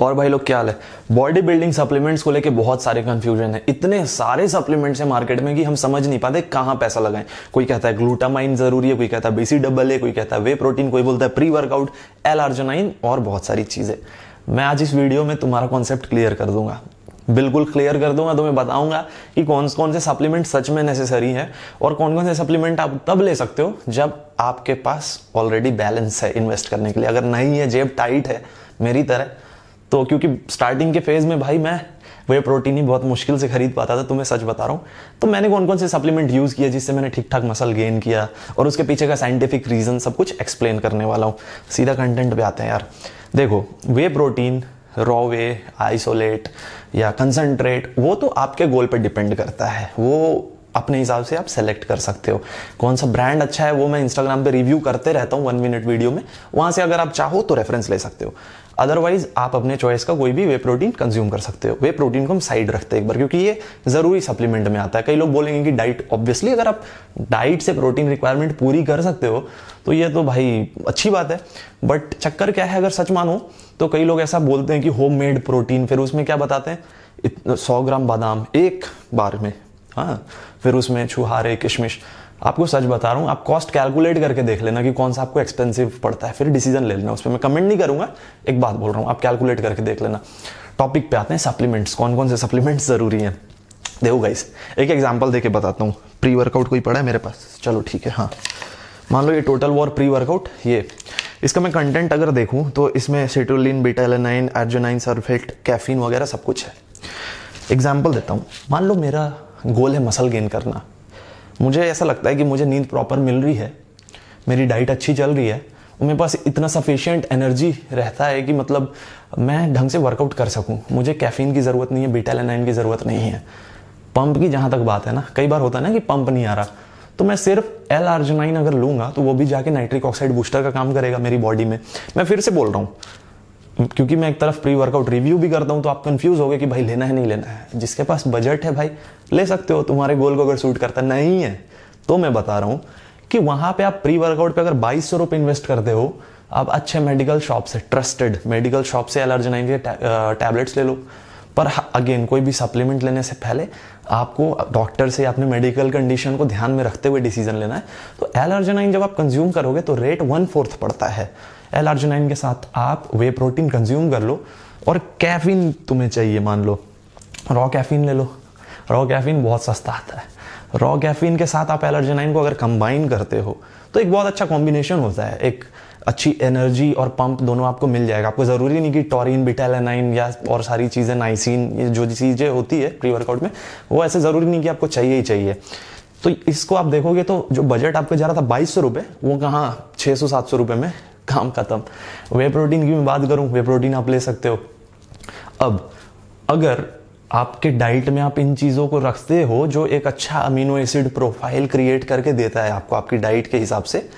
और भाई लोग, क्या हाल है? बॉडी बिल्डिंग सप्लीमेंट्स को लेके बहुत सारे कंफ्यूजन है। इतने सारे सप्लीमेंट्स हैं मार्केट में कि हम समझ नहीं पाते कहाँ पैसा लगाएँ। कोई कहता है ग्लूटामाइन ज़रूरी है, कोई कहता है बीसी डबल है कोई कहता है वे प्रोटीन कोई बोलता है प्री वर्कआउट एल आर्जोनाइन और बहुत सारी चीज़ें। मैं आज इस वीडियो में तुम्हारा कॉन्सेप्ट क्लियर कर दूँगा। बिल्कुल क्लियर कर दूँगा तो मैं बताऊँगा कि कौन कौन से सप्लीमेंट सच में नेसेसरी है और कौन कौन से सप्लीमेंट आप तब ले सकते हो जब आपके पास ऑलरेडी बैलेंस है इन्वेस्ट करने के लिए। अगर नहीं है, जेब टाइट है, मेरी तरह तो क्योंकि स्टार्टिंग के फ़ेज़ में भाई मैं वे प्रोटीन ही बहुत मुश्किल से खरीद पाता था तो मैं सच बता रहा हूँ। तो मैंने कौन कौन से सप्लीमेंट यूज़ किया जिससे मैंने ठीक ठाक मसल गेन किया और उसके पीछे का साइंटिफिक रीज़न सब कुछ एक्सप्लेन करने वाला हूँ। सीधा कंटेंट पे आते हैं यार। देखो whey protein raw whey isolate या कंसनट्रेट वो तो आपके गोल पर डिपेंड करता है। वो अपने हिसाब से आप सेलेक्ट कर सकते हो। कौन सा ब्रांड अच्छा है, वो मैं इंस्टाग्राम पे रिव्यू करते रहता हूँ वन मिनट वीडियो में। वहाँ से अगर आप चाहो तो रेफरेंस ले सकते हो। अदरवाइज़ आप अपने चॉइस का कोई भी वे प्रोटीन कंज्यूम कर सकते हो। वे प्रोटीन को हम साइड रखते हैं एक बार, क्योंकि ये ज़रूरी सप्लीमेंट में आता है। कई लोग बोलेंगे कि डाइट ऑब्वियसली अगर आप डाइट से प्रोटीन रिक्वायरमेंट पूरी कर सकते हो तो ये तो भाई अच्छी बात है। बट चक्कर क्या है, अगर सच मानो तो कई लोग ऐसा बोलते हैं कि होम मेड प्रोटीन फिर उसमें क्या बताते हैं? सौ ग्राम बादाम एक बार में। हाँ फिर उसमें छुहारे, किशमिश। आपको सच बता रहा हूँ, आप कॉस्ट कैलकुलेट करके देख लेना कि कौन सा आपको एक्सपेंसिव पड़ता है, फिर डिसीज़न ले लेना उस पर मैं कमेंट नहीं करूँगा, एक बात बोल रहा हूँ, आप कैलकुलेट करके देख लेना। टॉपिक पे आते हैं सप्लीमेंट्स कौन कौन से सप्लीमेंट्स ज़रूरी हैं? देखो गाइस एक एग्ज़ाम्पल देके बताता हूँ। प्री वर्कआउट कोई पड़ा है मेरे पास? चलो ठीक है हाँ। मान लो ये टोटल वॉर प्री वर्कआउट ये। इसका मैं कंटेंट अगर देखूँ तो इसमें सेटोलिन बीटाइलेनाइन अर्जोनाइन सरफेट कैफीन वगैरह सब कुछ है। एग्ज़ाम्पल देता हूँ। मान लो मेरा गोल है मसल गेन करना। मुझे ऐसा लगता है कि मुझे नींद प्रॉपर मिल रही है, मेरी डाइट अच्छी चल रही है, और मेरे पास इतना सफिशियंट एनर्जी रहता है कि मतलब मैं ढंग से वर्कआउट कर सकूँ। मुझे कैफीन की ज़रूरत नहीं है बीटा बीटालेनाइन की ज़रूरत नहीं है। पंप की जहाँ तक बात है ना, कई बार होता है ना कि पंप नहीं आ रहा। तो मैं सिर्फ़ एल आर्जनाइन अगर लूँगा तो वो भी जाके नाइट्रिक ऑक्साइड बूस्टर का काम करेगा मेरी बॉडी में। मैं फिर से बोल रहा हूँ क्योंकि मैं एक तरफ़ प्री वर्कआउट रिव्यू भी करता हूँ तो आप कंफ्यूज हो गए कि भाई लेना है, नहीं लेना है। जिसके पास बजट है भाई, ले सकते हो। तुम्हारे गोल को अगर सूट करता नहीं है तो मैं बता रहा हूँ कि वहाँ पे आप प्री वर्कआउट पे अगर बाईस सौ इन्वेस्ट करते हो, आप अच्छे मेडिकल शॉप से ट्रस्टेड मेडिकल शॉप से एलर्जेनाइन के टैबलेट्स ले लो। पर अगेन कोई भी सप्लीमेंट लेने से पहले आपको डॉक्टर से अपने मेडिकल कंडीशन को ध्यान में रखते हुए डिसीज़न लेना है। तो एलर्जेनाइन जब आप कंज्यूम करोगे तो रेट वन फोर्थ पड़ता है। एल आर्जिनाइन के साथ आप वे प्रोटीन कंज्यूम कर लो और कैफीन तुम्हें चाहिए, मान लो। रॉ कैफीन ले लो। रॉ कैफीन बहुत सस्ता आता है। रॉ कैफीन के साथ आप एलर्जेनाइन को अगर कंबाइन करते हो तो एक बहुत अच्छा कॉम्बिनेशन होता है। एक अच्छी एनर्जी और पंप दोनों आपको मिल जाएगा। आपको ज़रूरी नहीं कि टॉरिन बिटालानाइन या और सारी चीज़ें नाइसिन ये जो चीज़ें होती है प्री वर्कआउट में, वो ऐसे ज़रूरी नहीं कि आपको चाहिए ही चाहिए। तो इसको आप देखोगे तो जो बजट आपको जा रहा था बाईस सौ रुपये वो कहाँ छः सौ, सात सौ रुपये में काम खत्म। वे प्रोटीन की मैं बात करूँ वे प्रोटीन आप ले सकते हो। अब, अगर आपके डाइट में आप इन चीज़ों को रखते हो जो एक अच्छा अमीनो एसिड प्रोफ़ाइल क्रिएट करके देता है आपको, आपकी डाइट के हिसाब से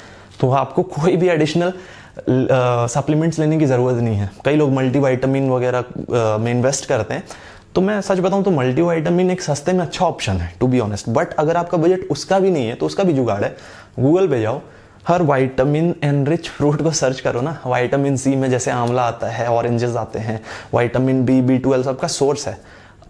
तो आपको कोई भी एडिशनल सप्लीमेंट्स लेने की ज़रूरत नहीं है। कई लोग मल्टीवाइटामिन वगैरह में इन्वेस्ट करते हैं। तो मैं सच बताऊँ तो मल्टीवाइटामिन एक सस्ते में अच्छा ऑप्शन है टू बी ऑनेस्ट बट अगर आपका बजट उसका भी नहीं है तो उसका भी जुगाड़ है। गूगल पे जाओ। हर वाइटामिन एनरिच फ्रूट को सर्च करो ना। वाइटामिन सी में जैसे आंवला आता है ऑरेंजेस आते हैं वाइटामिन बी बी ट्वेल्व सबका सोर्स है।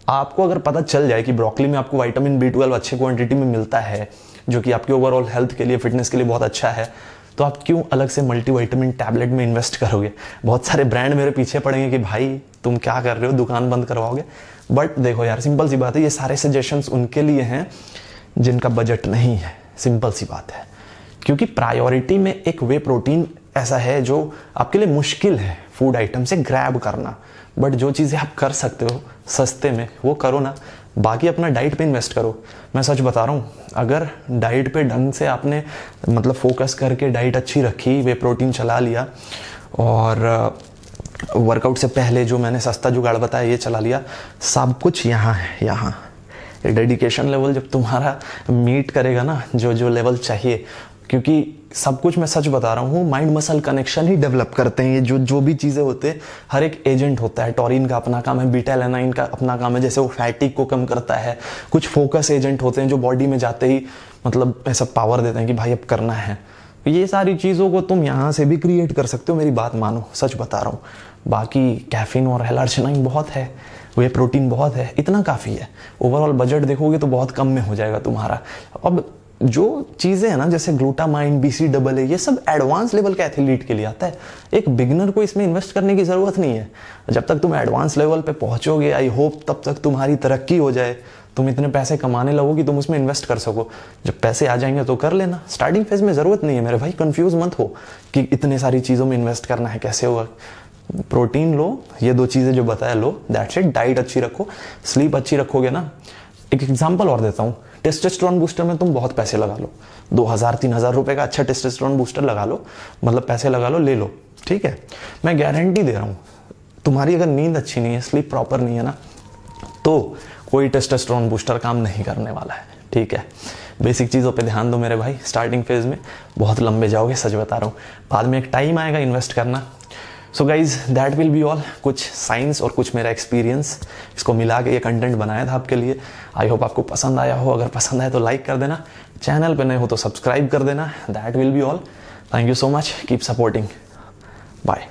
आपको अगर पता चल जाए कि ब्रोकली में आपको वाइटामिन बी ट्वेल्व अच्छे क्वांटिटी में मिलता है, जो कि आपके ओवरऑल हेल्थ के लिए फिटनेस के लिए बहुत अच्छा है तो आप क्यों अलग से मल्टी वाइटामिन टैबलेट में इन्वेस्ट करोगे? बहुत सारे ब्रांड मेरे पीछे पड़ेंगे कि भाई, तुम क्या कर रहे हो? दुकान बंद करवाओगे? बट देखो यार सिंपल सी बात है, ये सारे सजेशंस उनके लिए हैं, जिनका बजट नहीं है। सिंपल सी बात है। क्योंकि प्रायोरिटी में एक वे प्रोटीन ऐसा है जो आपके लिए मुश्किल है फ़ूड आइटम से ग्रैब करना। बट जो चीज़ें आप कर सकते हो, सस्ते में, वो करो ना। बाकी अपना डाइट पे इन्वेस्ट करो। मैं सच बता रहा हूँ, अगर डाइट पे ढंग से आपने मतलब फोकस करके डाइट अच्छी रखी वे प्रोटीन चला लिया, और वर्कआउट से पहले जो मैंने सस्ता जुगाड़ बताया, ये चला लिया, सब कुछ यहाँ है, यहाँ। डेडिकेशन लेवल जब तुम्हारा मीट करेगा ना, जो जो लेवल चाहिए क्योंकि सब कुछ मैं सच बता रहा हूँ माइंड मसल कनेक्शन ही डेवलप करते हैं ये, जो जो भी चीज़ें होते हैं, हर एक एजेंट होता है टॉरिन का अपना काम है बीटा लेनाइन का अपना काम है, जैसे वो फैटिक को कम करता है, कुछ फोकस एजेंट होते हैं जो बॉडी में जाते ही मतलब ऐसा पावर देते हैं कि भाई अब करना है। ये सारी चीज़ों को तुम यहाँ से भी क्रिएट कर सकते हो, मेरी बात मानो, सच बता रहा हूँ। बाकी कैफीन और एलर्जिनाइन बहुत है, वे प्रोटीन बहुत है, इतना काफ़ी है। ओवरऑल बजट देखोगे तो बहुत कम में हो जाएगा तुम्हारा। अब जो चीज़ें हैं ना, जैसे glutamine B C double A ये सब एडवांस लेवल के एथलीट के लिए आता है। एक बिगनर को इसमें इन्वेस्ट करने की ज़रूरत नहीं है। जब तक तुम एडवांस लेवल पे पहुंचोगे आई होप तब तक तुम्हारी तरक्की हो जाए। तुम इतने पैसे कमाने लगो कि तुम उसमें इन्वेस्ट कर सको। जब पैसे आ जाएँगे तो कर लेना। स्टार्टिंग फ़ेज़ में ज़रूरत नहीं है मेरे भाई कंफ्यूज मत हो कि इतने सारी चीज़ों में इन्वेस्ट करना है, कैसे होगा। प्रोटीन लो, ये दो चीज़ें जो बताया, लो दैट्स इट डाइट अच्छी रखो स्लीप अच्छी रखोगे ना एक एग्ज़ाम्पल और देता हूँ। टेस्टेस्ट्रॉन बूस्टर में तुम बहुत पैसे लगा लो। दो हज़ार, तीन हज़ार रुपए का अच्छा टेस्टेस्ट्रॉन बूस्टर लगा लो। मतलब पैसे लगा लो, ले लो। ठीक है? मैं गारंटी दे रहा हूँ। तुम्हारी अगर नींद अच्छी नहीं है स्लीप प्रॉपर नहीं है ना तो कोई टेस्टेस्ट्रॉन बूस्टर काम नहीं करने वाला है। ठीक है? बेसिक चीज़ों पे ध्यान दो मेरे भाई। स्टार्टिंग फ़ेज़ में बहुत लंबे जाओगे, सच बता रहा हूँ। बाद में एक टाइम आएगा इन्वेस्ट करना। So guys that will be all कुछ साइंस और कुछ मेरा एक्सपीरियंस इसको मिला के ये कंटेंट बनाया था आपके लिए. आई होप आपको पसंद आया हो. अगर पसंद आया तो लाइक कर देना. चैनल पे नए हो तो सब्सक्राइब कर देना. That will be all thank you so much keep supporting bye